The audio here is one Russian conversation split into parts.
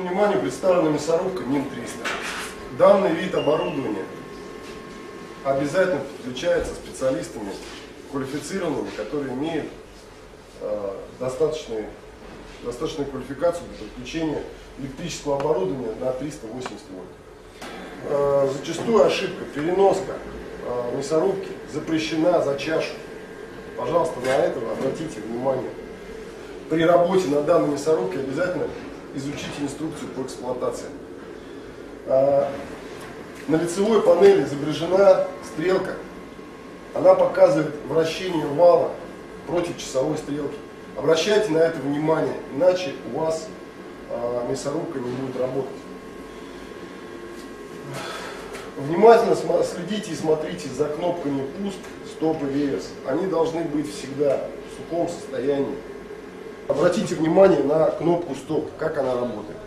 Вашему вниманию представлена мясорубка НИМ-300. Данный вид оборудования обязательно подключается специалистами квалифицированными, которые имеют э, достаточную, достаточную квалификацию для подключения электрического оборудования на 380 вольт. Э, зачастую ошибка, переноска э, мясорубки запрещена за чашу. Пожалуйста, на это обратите внимание. При работе на данной мясорубке обязательно изучите инструкцию по эксплуатации. Э, на лицевой панели изображена стрелка. Она показывает вращение вала против часовой стрелки. Обращайте на это внимание, иначе у вас э, мясорубка не будет работать. Внимательно следите и смотрите за кнопками пуск, стоп и реверс. Они должны быть всегда в сухом состоянии. Обратите внимание на кнопку стоп, как она работает.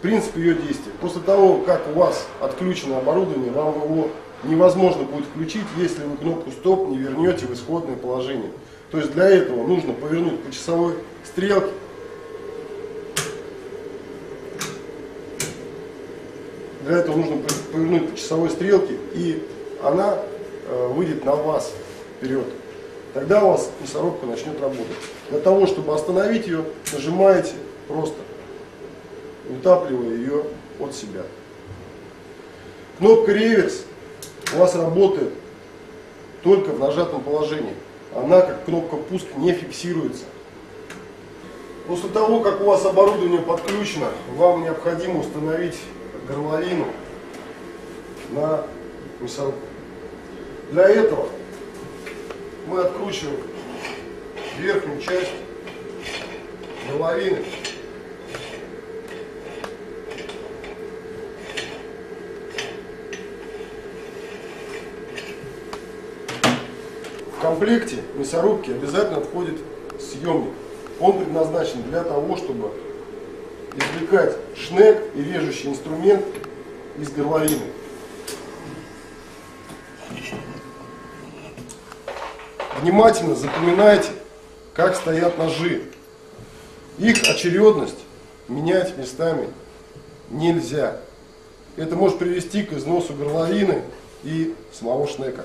Принцип ее действия. После того, как у вас отключено оборудование, вам его невозможно будет включить, если вы кнопку стоп не вернете в исходное положение. То есть для этого нужно повернуть по часовой стрелке Для этого нужно повернуть по часовой стрелке, и она э, выйдет на вас вперед. Тогда у вас мясорубка начнет работать. Для того, чтобы остановить ее, нажимаете просто, утапливая ее от себя. Кнопка реверс у вас работает только в нажатом положении. Она, как кнопка пуск, не фиксируется. После того, как у вас оборудование подключено, вам необходимо установить горловину на мясорубку. Для этого мы откручиваем верхнюю часть горловины. В комплекте мясорубки обязательно входит съемник. Он предназначен для того, чтобы извлекать шнек и режущий инструмент из горловины. Внимательно запоминайте, как стоят ножи. Их очередность менять местами нельзя. Это может привести к износу горловины и самого шнека.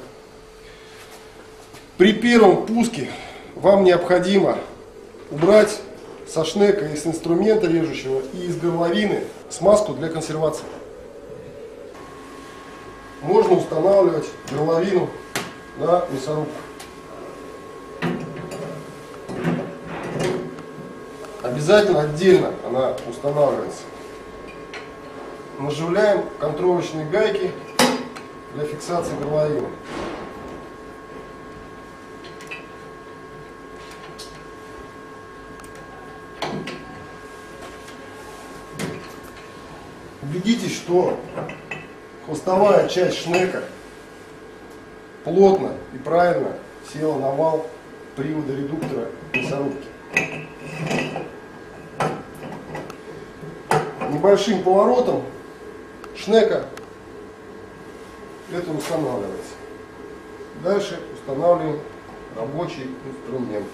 При первом пуске вам необходимо убрать со шнека и с инструмента режущего и из горловины смазку для консервации. Можно устанавливать горловину на мясорубку. Обязательно отдельно она устанавливается. Наживляем контролочные гайки для фиксации горловины. убедитесь, что хвостовая часть шнека плотно и правильно села на вал привода редуктора мясорубки. Небольшим поворотом шнека это устанавливается. Дальше устанавливаем рабочий инструмент.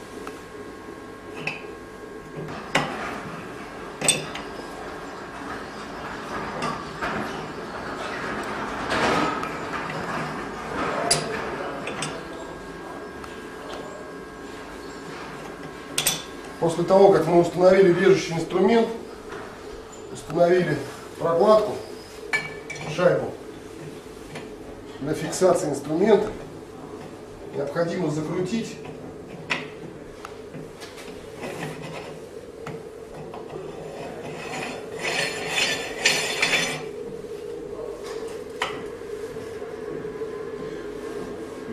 После того, как мы установили режущий инструмент, установили прокладку, шайбу для фиксации инструмента, необходимо закрутить.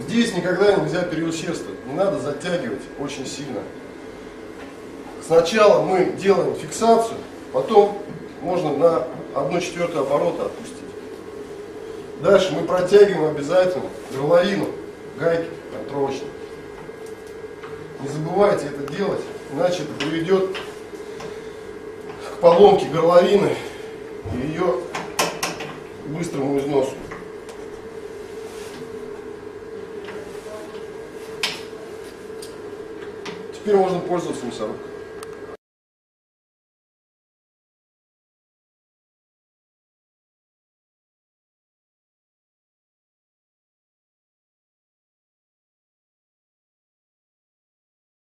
Здесь никогда нельзя переусердствовать, не надо затягивать очень сильно. Сначала мы делаем фиксацию, потом можно на 1 четвертую оборота отпустить. Дальше мы протягиваем обязательно горловину гайки контролочной. Не забывайте это делать, иначе это приведет к поломке горловины и ее быстрому износу. Теперь можно пользоваться мясорубкой.